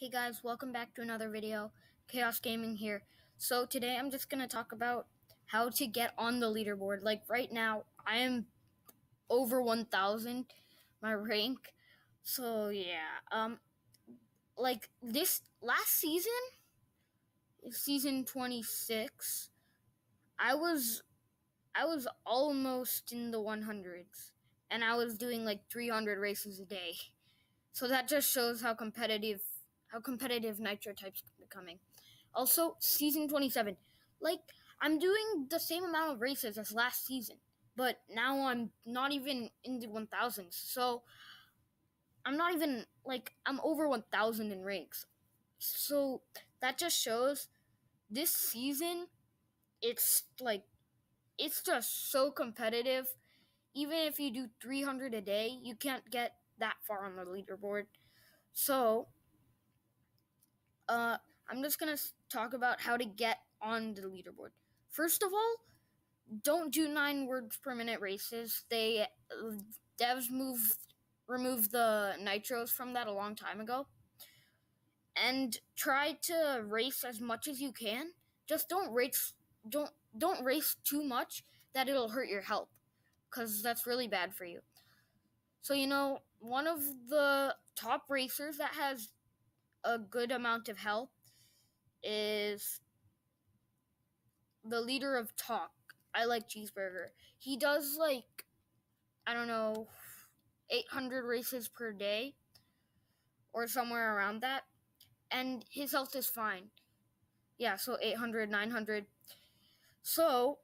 Hey guys, welcome back to another video. Chaos Gaming here. So today I'm just going to talk about how to get on the leaderboard. Like right now, I am over 1000 my rank. So yeah, um like this last season, season 26, I was I was almost in the 100s and I was doing like 300 races a day. So that just shows how competitive how competitive Nitro Type's becoming. Also, season 27. Like, I'm doing the same amount of races as last season, but now I'm not even in the 1000s. So, I'm not even, like, I'm over 1000 in ranks. So, that just shows this season, it's like, it's just so competitive. Even if you do 300 a day, you can't get that far on the leaderboard. So, uh, I'm just gonna talk about how to get on the leaderboard. First of all, don't do nine words per minute races. They devs moved removed the nitros from that a long time ago. And try to race as much as you can. Just don't race don't don't race too much that it'll hurt your health cuz that's really bad for you. So you know, one of the top racers that has a good amount of help is the leader of Talk. I like Cheeseburger. He does like I don't know 800 races per day or somewhere around that and his health is fine. Yeah, so 800 900. So,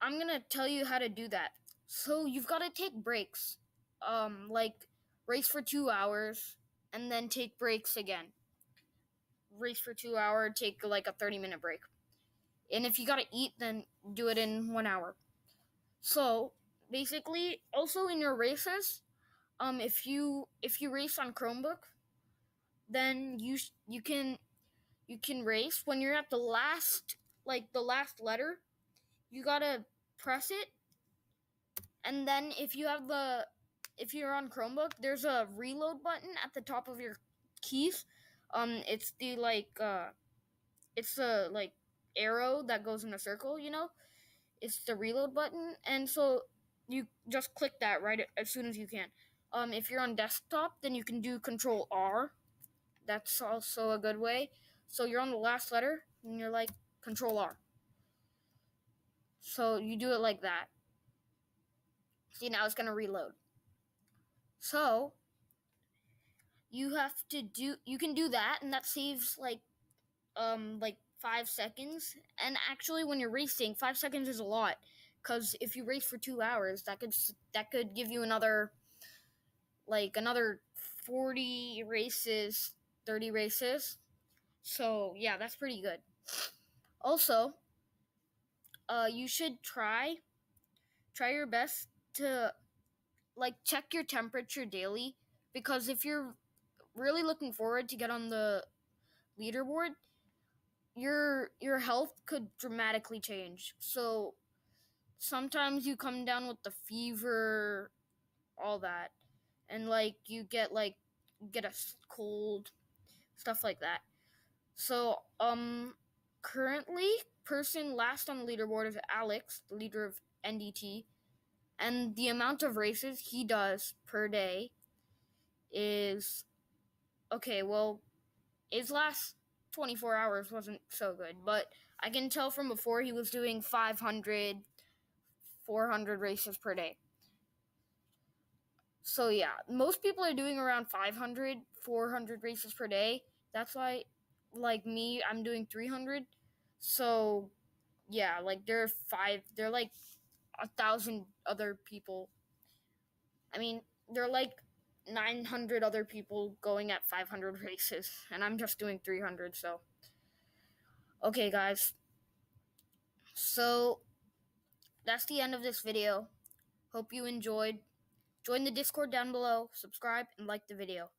I'm going to tell you how to do that. So, you've got to take breaks. Um like race for 2 hours and then take breaks again race for two hour, take like a 30 minute break. And if you gotta eat, then do it in one hour. So basically, also in your races, um, if you if you race on Chromebook, then you you can you can race when you're at the last like the last letter. You gotta press it, and then if you have the if you're on Chromebook, there's a reload button at the top of your keys um, it's the like uh, it's the like arrow that goes in a circle. You know, it's the reload button, and so you just click that right as soon as you can. Um, if you're on desktop, then you can do Control R. That's also a good way. So you're on the last letter, and you're like Control R. So you do it like that. See, now it's gonna reload. So you have to do you can do that and that saves like um like five seconds. And actually when you're racing five seconds is a lot because if you race for two hours that could that could give you another like another 40 races 30 races. So yeah that's pretty good. Also uh you should try try your best to like check your temperature daily because if you're really looking forward to get on the leaderboard, your your health could dramatically change. So sometimes you come down with the fever, all that, and like you get like get a cold, stuff like that. So um, currently, person last on the leaderboard is Alex, the leader of NDT, and the amount of races he does per day is okay, well, his last 24 hours wasn't so good, but I can tell from before he was doing 500, 400 races per day. So, yeah, most people are doing around 500, 400 races per day. That's why, like me, I'm doing 300. So, yeah, like there are five, there are like a thousand other people. I mean, they're like 900 other people going at 500 races, and I'm just doing 300, so. Okay, guys. So, that's the end of this video. Hope you enjoyed. Join the Discord down below, subscribe, and like the video.